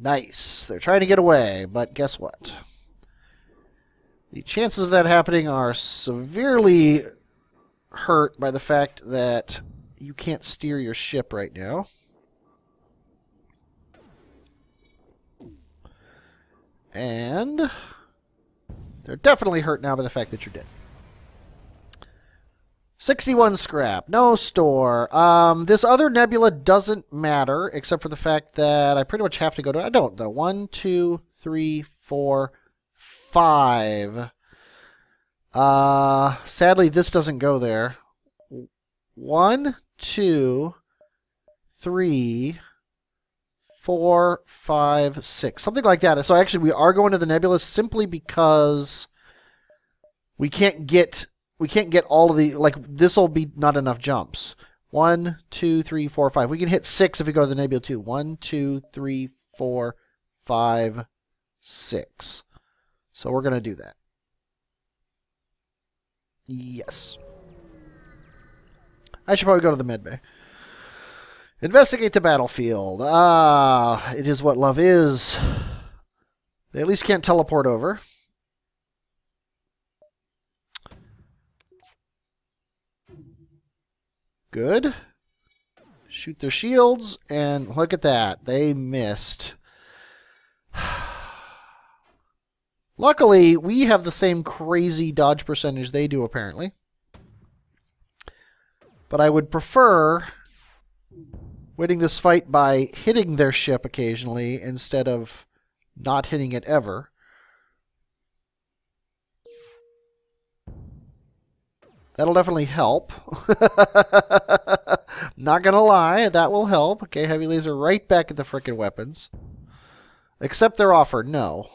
Nice. They're trying to get away, but guess what? The chances of that happening are severely hurt by the fact that you can't steer your ship right now. And they're definitely hurt now by the fact that you're dead. 61 scrap. No store. Um, this other nebula doesn't matter, except for the fact that I pretty much have to go to... I don't, though. One, two, three, four, five. Uh, sadly, this doesn't go there. One, two, three, four, five, six, something like that. So actually, we are going to the nebula simply because we can't get we can't get all of the like this will be not enough jumps. One, two, three, four, five. We can hit six if we go to the nebula too. One, two, three, four, five, six. So we're gonna do that. Yes. I should probably go to the med bay. Investigate the battlefield. Ah, it is what love is. They at least can't teleport over. Good. Shoot their shields, and look at that. They missed. Luckily, we have the same crazy dodge percentage they do, apparently. But I would prefer winning this fight by hitting their ship occasionally instead of not hitting it ever. That'll definitely help. Not gonna lie, that will help. Okay, heavy laser right back at the frickin' weapons. Accept their offer. No.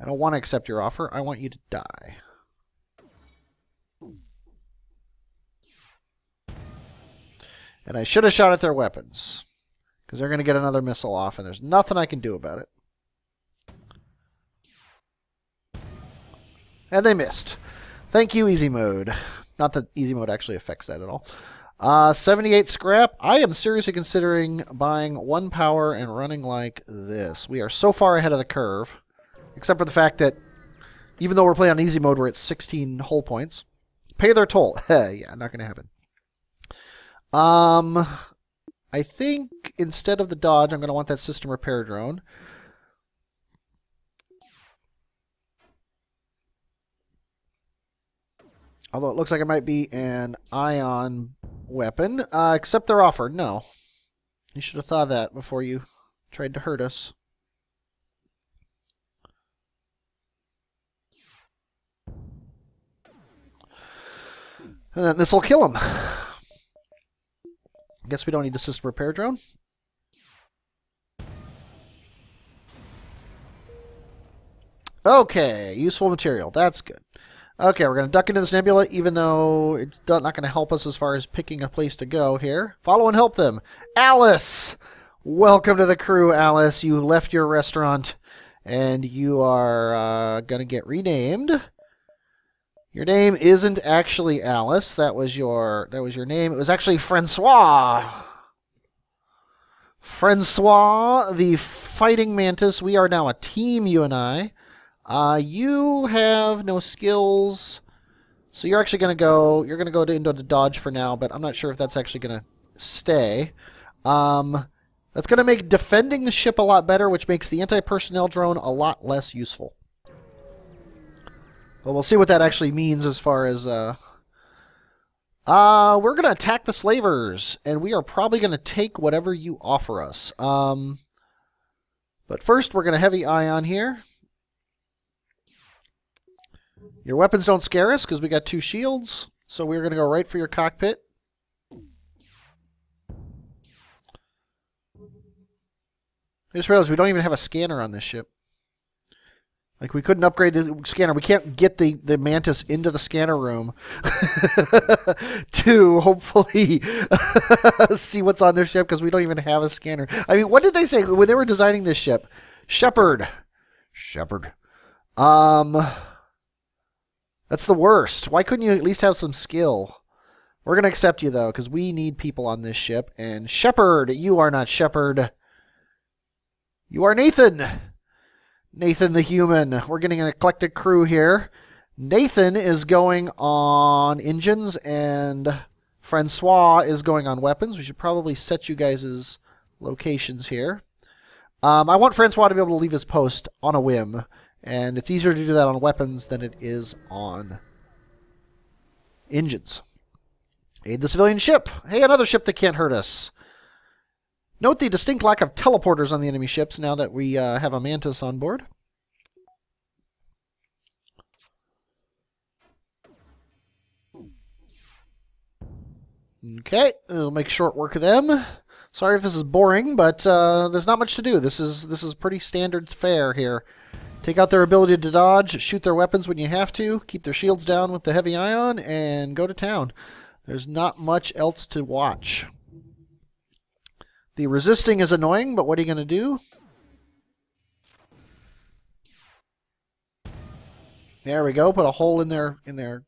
I don't want to accept your offer. I want you to die. And I should have shot at their weapons. Because they're going to get another missile off, and there's nothing I can do about it. And they missed. Thank you, easy mode. Not that easy mode actually affects that at all. Uh, 78 scrap. I am seriously considering buying one power and running like this. We are so far ahead of the curve. Except for the fact that even though we're playing on easy mode, we're at 16 hull points. Pay their toll. yeah, not going to happen. Um, I think instead of the dodge, I'm going to want that system repair drone. Although it looks like it might be an ion weapon. Uh, accept their offer. No. You should have thought of that before you tried to hurt us. And then this will kill him. I guess we don't need the system repair drone. Okay, useful material. That's good. Okay, we're going to duck into this nebula, even though it's not going to help us as far as picking a place to go here. Follow and help them. Alice! Welcome to the crew, Alice. You left your restaurant, and you are uh, going to get renamed. Your name isn't actually Alice. That was your that was your name. It was actually Francois. Francois, the fighting mantis. We are now a team, you and I. Uh, you have no skills, so you're actually going to go. You're going to go to into the dodge for now, but I'm not sure if that's actually going to stay. Um, that's going to make defending the ship a lot better, which makes the anti-personnel drone a lot less useful. But we'll see what that actually means as far as. Uh, uh, we're going to attack the slavers, and we are probably going to take whatever you offer us. Um, but first, we're going to heavy ion here. Your weapons don't scare us because we got two shields. So we're going to go right for your cockpit. I just realized we don't even have a scanner on this ship. Like we couldn't upgrade the scanner. We can't get the, the mantis into the scanner room to hopefully see what's on their ship because we don't even have a scanner. I mean, what did they say when they were designing this ship? Shepard. Shepard. Um that's the worst. Why couldn't you at least have some skill? We're going to accept you, though, because we need people on this ship. And Shepard, you are not Shepard. You are Nathan. Nathan the human. We're getting an eclectic crew here. Nathan is going on engines and Francois is going on weapons. We should probably set you guys' locations here. Um, I want Francois to be able to leave his post on a whim, and it's easier to do that on weapons than it is on engines. Aid the civilian ship. Hey, another ship that can't hurt us. Note the distinct lack of teleporters on the enemy ships now that we uh, have a Mantis on board. Okay, we'll make short work of them. Sorry if this is boring, but uh, there's not much to do. This is this is pretty standard fare here. Take out their ability to dodge, shoot their weapons when you have to, keep their shields down with the heavy ion, and go to town. There's not much else to watch. The resisting is annoying, but what are you going to do? There we go. Put a hole in their in their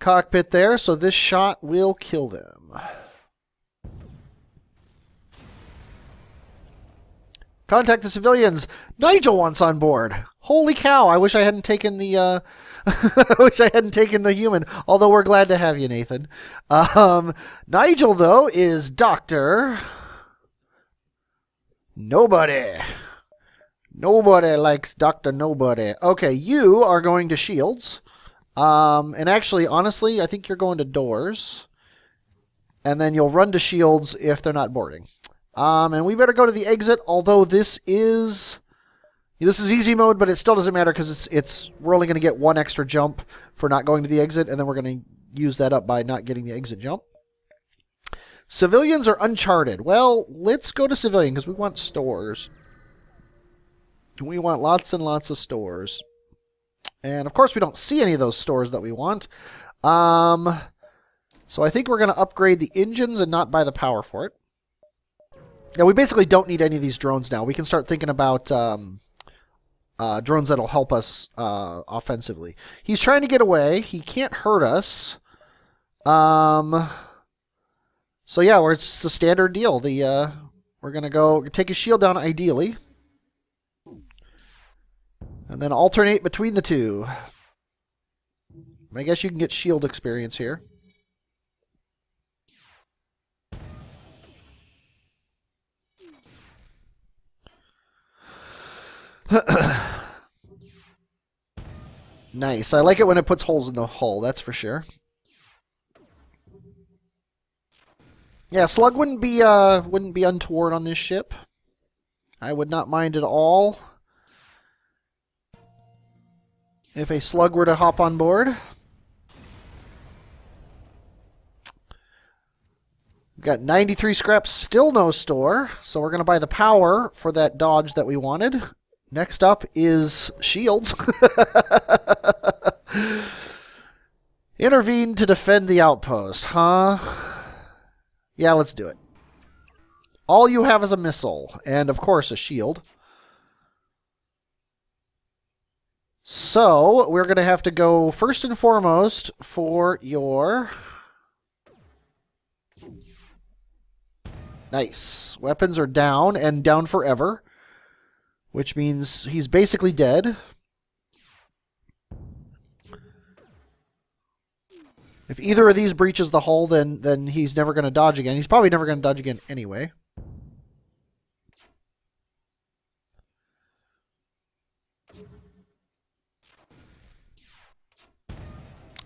cockpit there, so this shot will kill them. Contact the civilians. Nigel wants on board. Holy cow! I wish I hadn't taken the. Uh, I wish I hadn't taken the human. Although we're glad to have you, Nathan. Um, Nigel though is Doctor. Nobody. Nobody likes Doctor Nobody. Okay, you are going to Shields. Um, and actually, honestly, I think you're going to doors. And then you'll run to shields if they're not boarding. Um, and we better go to the exit, although this is... This is easy mode, but it still doesn't matter because it's it's we're only going to get one extra jump for not going to the exit, and then we're going to use that up by not getting the exit jump. Civilians are uncharted. Well, let's go to civilian because we want stores. We want lots and lots of stores. And of course, we don't see any of those stores that we want. Um, so I think we're going to upgrade the engines and not buy the power for it. Yeah, we basically don't need any of these drones now. We can start thinking about um, uh, drones that'll help us uh, offensively. He's trying to get away. He can't hurt us. Um, so yeah, it's the standard deal. The uh, we're gonna go take his shield down ideally. And then alternate between the two. I guess you can get shield experience here. nice. I like it when it puts holes in the hull, that's for sure. Yeah, slug wouldn't be uh wouldn't be untoward on this ship. I would not mind at all if a slug were to hop on board. We've got 93 scraps, still no store, so we're going to buy the power for that dodge that we wanted. Next up is shields. Intervene to defend the outpost, huh? Yeah, let's do it. All you have is a missile, and of course a shield. So, we're going to have to go first and foremost for your... Nice. Weapons are down, and down forever. Which means he's basically dead. If either of these breaches the hull, then, then he's never going to dodge again. He's probably never going to dodge again anyway.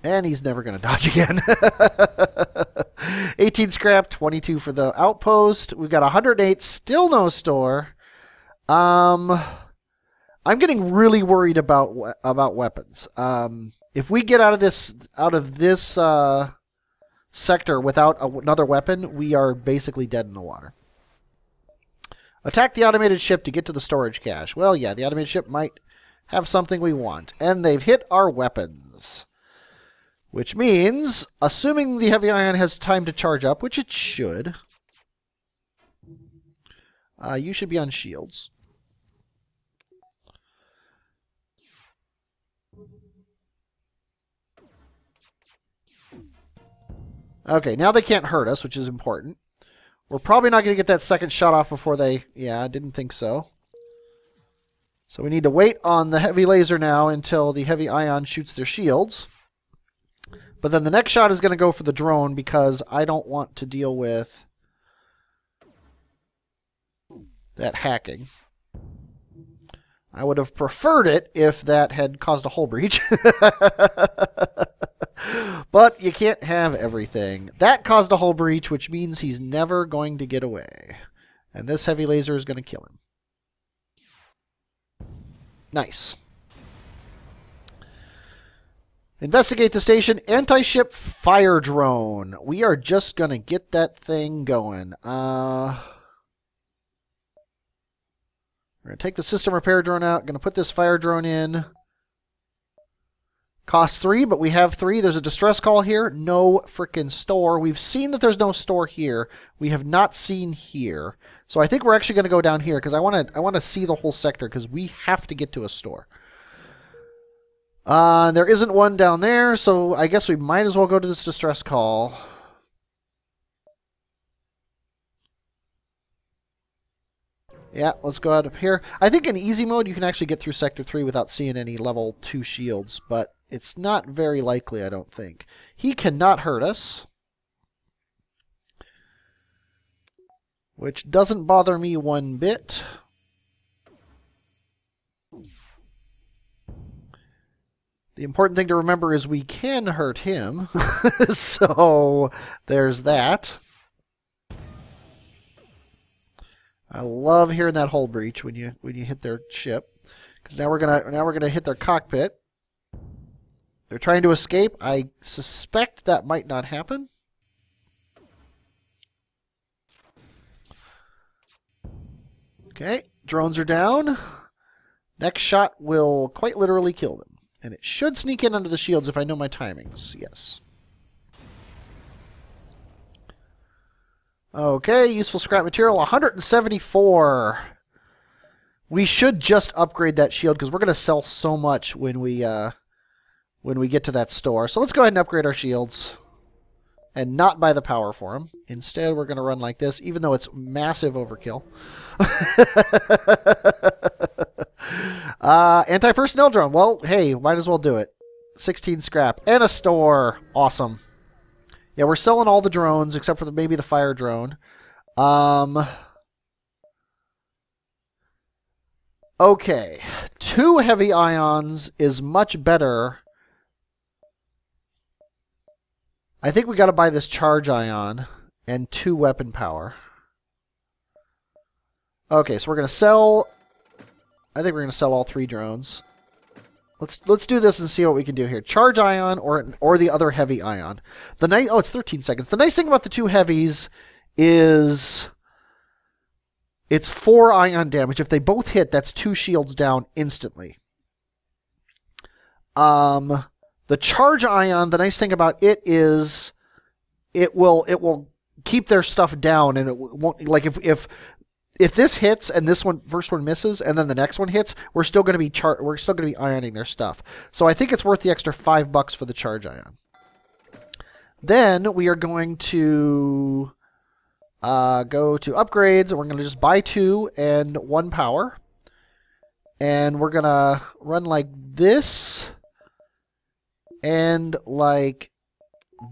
And he's never going to dodge again. 18 scrap, 22 for the outpost. We've got 108, still no store. Um, I'm getting really worried about about weapons. Um, if we get out of this out of this uh, sector without a, another weapon, we are basically dead in the water. Attack the automated ship to get to the storage cache. Well, yeah, the automated ship might have something we want, and they've hit our weapons. Which means, assuming the heavy ion has time to charge up, which it should, uh, you should be on shields. Okay, now they can't hurt us, which is important. We're probably not going to get that second shot off before they... Yeah, I didn't think so. So we need to wait on the heavy laser now until the heavy ion shoots their shields. But then the next shot is going to go for the drone because I don't want to deal with that hacking. I would have preferred it if that had caused a hull breach. but you can't have everything. That caused a hull breach, which means he's never going to get away. And this heavy laser is going to kill him. Nice. Investigate the station. Anti-ship fire drone. We are just going to get that thing going. Uh, we're going to take the system repair drone out. Going to put this fire drone in. Cost three, but we have three. There's a distress call here. No freaking store. We've seen that there's no store here. We have not seen here. So I think we're actually going to go down here because I want to I want to see the whole sector because we have to get to a store. Uh, there isn't one down there, so I guess we might as well go to this distress call. Yeah, let's go out up here. I think in easy mode you can actually get through Sector 3 without seeing any level 2 shields, but it's not very likely, I don't think. He cannot hurt us. Which doesn't bother me one bit. The important thing to remember is we can hurt him. so there's that. I love hearing that hull breach when you when you hit their ship. Because now we're gonna now we're gonna hit their cockpit. They're trying to escape. I suspect that might not happen. Okay, drones are down. Next shot will quite literally kill them. And it should sneak in under the shields if I know my timings. Yes. Okay, useful scrap material, 174. We should just upgrade that shield because we're going to sell so much when we uh, when we get to that store. So let's go ahead and upgrade our shields and not buy the power for them. Instead, we're going to run like this, even though it's massive overkill. uh, anti-personnel drone. Well, hey, might as well do it. 16 scrap and a store. Awesome. Yeah, we're selling all the drones except for the, maybe the fire drone. Um. Okay, two heavy ions is much better. I think we got to buy this charge ion and two weapon power. Okay, so we're going to sell... I think we're going to sell all three drones. Let's let's do this and see what we can do here. Charge ion or or the other heavy ion. The nice oh it's 13 seconds. The nice thing about the two heavies is it's four ion damage. If they both hit, that's two shields down instantly. Um, the charge ion. The nice thing about it is it will it will keep their stuff down and it won't like if if if this hits and this one first one misses and then the next one hits, we're still going to be char- we're still going to be ioning their stuff. So I think it's worth the extra 5 bucks for the charge ion. Then we are going to uh, go to upgrades and we're going to just buy two and one power. And we're going to run like this and like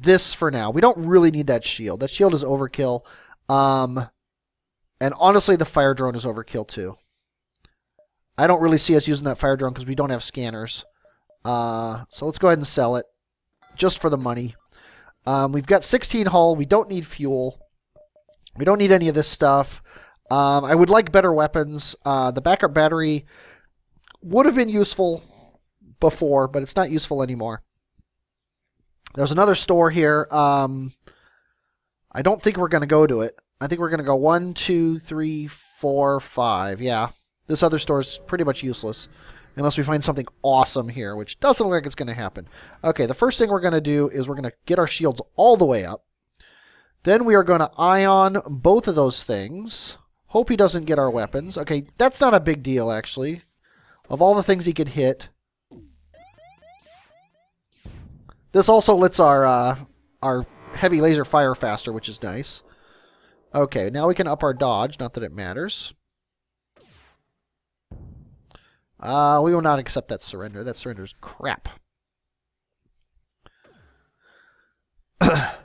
this for now. We don't really need that shield. That shield is overkill. Um, and honestly, the fire drone is overkill too. I don't really see us using that fire drone because we don't have scanners. Uh, so let's go ahead and sell it just for the money. Um, we've got 16 hull. We don't need fuel. We don't need any of this stuff. Um, I would like better weapons. Uh, the backup battery would have been useful before, but it's not useful anymore. There's another store here. Um, I don't think we're going to go to it. I think we're going to go one, two, three, four, five. Yeah. This other store is pretty much useless. Unless we find something awesome here, which doesn't look like it's going to happen. Okay, the first thing we're going to do is we're going to get our shields all the way up. Then we are going to ion both of those things. Hope he doesn't get our weapons. Okay, that's not a big deal, actually. Of all the things he could hit. This also lets our, uh, our heavy laser fire faster, which is nice. Okay, now we can up our dodge. Not that it matters. Uh, we will not accept that surrender. That surrender is crap. yeah,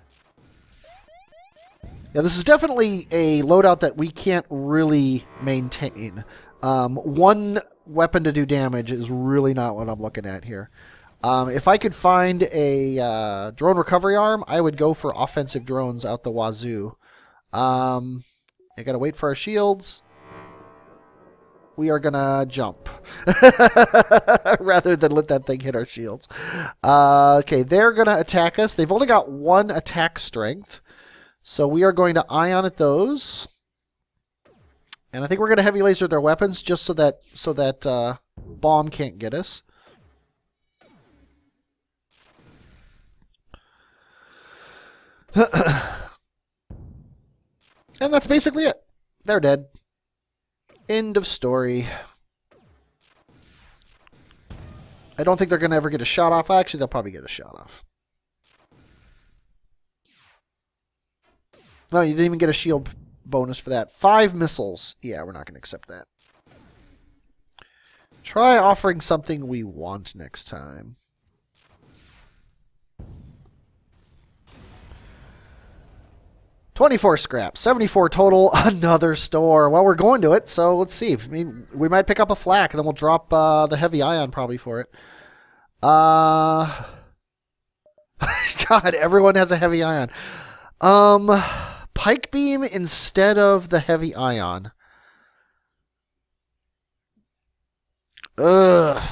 this is definitely a loadout that we can't really maintain. Um, one weapon to do damage is really not what I'm looking at here. Um, if I could find a uh, drone recovery arm, I would go for offensive drones out the wazoo. Um, I gotta wait for our shields. We are gonna jump rather than let that thing hit our shields. Uh, okay, they're gonna attack us. They've only got one attack strength, so we are going to ion at those. And I think we're gonna heavy laser their weapons just so that so that uh, bomb can't get us. And that's basically it. They're dead. End of story. I don't think they're going to ever get a shot off. Actually, they'll probably get a shot off. No, you didn't even get a shield bonus for that. Five missiles. Yeah, we're not going to accept that. Try offering something we want next time. 24 scrap, 74 total, another store. Well, we're going to it, so let's see. I mean, we might pick up a flak, and then we'll drop uh, the heavy ion probably for it. Uh, God, everyone has a heavy ion. Um, pike beam instead of the heavy ion. Ugh.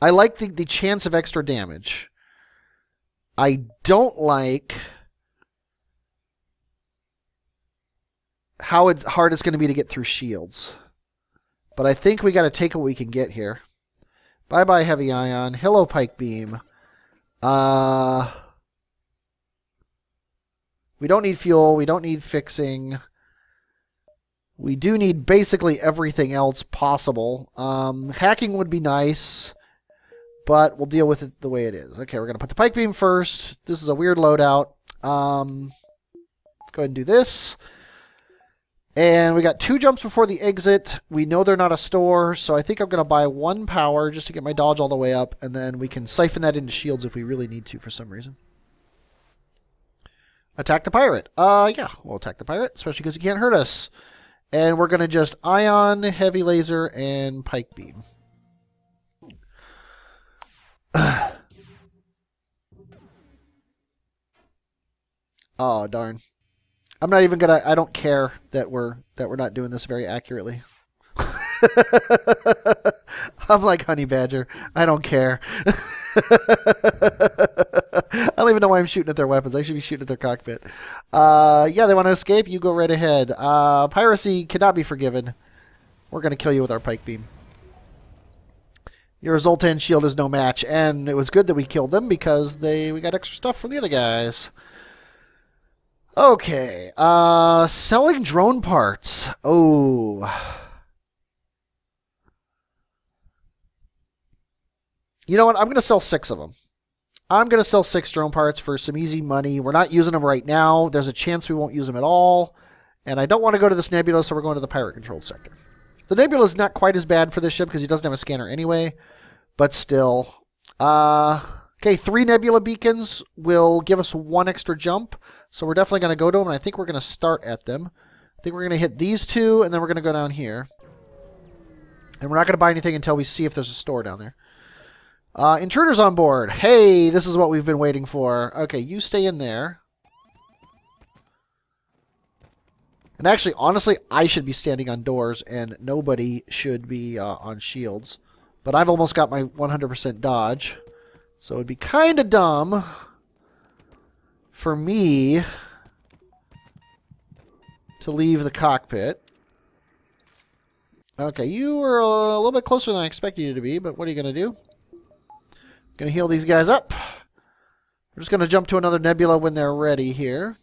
I like the, the chance of extra damage. I don't like how it's hard it's going to be to get through shields. But I think we got to take what we can get here. Bye bye heavy ion. Hello pike beam. Uh We don't need fuel, we don't need fixing. We do need basically everything else possible. Um, hacking would be nice, but we'll deal with it the way it is. Okay, we're going to put the pike beam first. This is a weird loadout. Um, let's go ahead and do this. And we got two jumps before the exit. We know they're not a store, so I think I'm going to buy one power just to get my dodge all the way up, and then we can siphon that into shields if we really need to for some reason. Attack the pirate. Uh, yeah, we'll attack the pirate, especially because he can't hurt us. And we're going to just ion, heavy laser, and pike beam. oh, darn. I'm not even gonna. I don't care that we're that we're not doing this very accurately. I'm like Honey Badger. I don't care. I don't even know why I'm shooting at their weapons. I should be shooting at their cockpit. Uh, yeah, they want to escape. You go right ahead. Uh, piracy cannot be forgiven. We're gonna kill you with our pike beam. Your Zoltan shield is no match, and it was good that we killed them because they we got extra stuff from the other guys. Okay. Uh, selling drone parts. Oh. You know what? I'm going to sell six of them. I'm going to sell six drone parts for some easy money. We're not using them right now. There's a chance we won't use them at all. And I don't want to go to this nebula, so we're going to the pirate controlled sector. The nebula is not quite as bad for this ship because he doesn't have a scanner anyway. But still. Uh, okay, three nebula beacons will give us one extra jump. So we're definitely going to go to them, and I think we're going to start at them. I think we're going to hit these two, and then we're going to go down here. And we're not going to buy anything until we see if there's a store down there. Uh, intruders on board. Hey, this is what we've been waiting for. Okay, you stay in there. And actually, honestly, I should be standing on doors, and nobody should be uh, on shields. But I've almost got my 100% dodge. So it'd be kind of dumb for me to leave the cockpit. Okay, you were a little bit closer than I expected you to be, but what are you going to do? Going to heal these guys up. We're just going to jump to another nebula when they're ready here.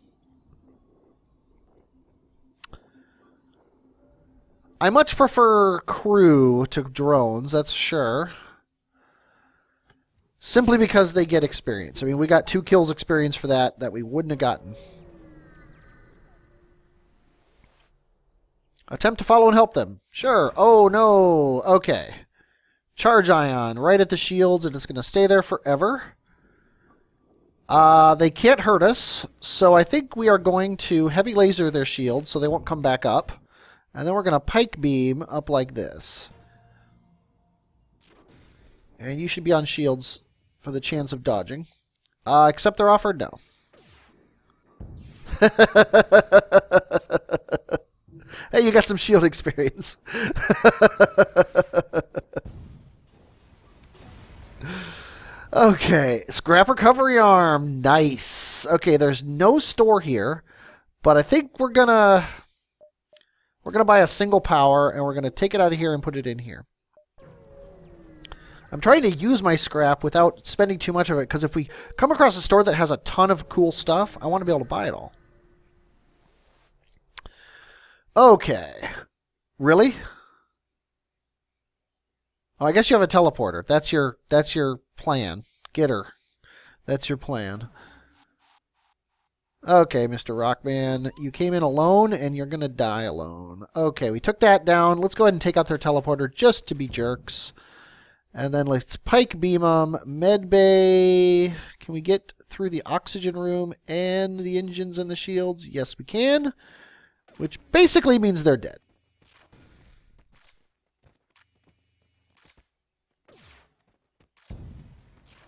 I much prefer crew to drones, that's sure simply because they get experience. I mean, we got two kills experience for that that we wouldn't have gotten. Attempt to follow and help them. Sure. Oh, no. Okay. Charge ion right at the shields, and it's going to stay there forever. Uh, they can't hurt us, so I think we are going to heavy laser their shields so they won't come back up. And then we're going to pike beam up like this. And you should be on shields for the chance of dodging. Uh, except they're offered no. hey, you got some shield experience. okay, scrap recovery arm. Nice. Okay, there's no store here, but I think we're gonna we're gonna buy a single power and we're gonna take it out of here and put it in here. I'm trying to use my scrap without spending too much of it because if we come across a store that has a ton of cool stuff, I want to be able to buy it all. Okay. Really? Oh, I guess you have a teleporter. That's your that's your plan. Get her. That's your plan. Okay, Mr. Rockman, you came in alone and you're going to die alone. Okay, we took that down. Let's go ahead and take out their teleporter just to be jerks. And then let's pike beam them. Medbay. Can we get through the oxygen room and the engines and the shields? Yes, we can. Which basically means they're dead.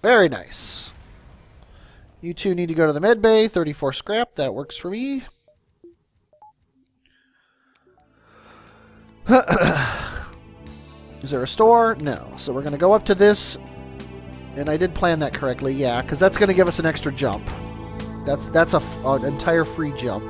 Very nice. You two need to go to the med bay. 34 scrap. That works for me. Is there a store? No. So we're going to go up to this. And I did plan that correctly, yeah, because that's going to give us an extra jump. That's that's a, an entire free jump.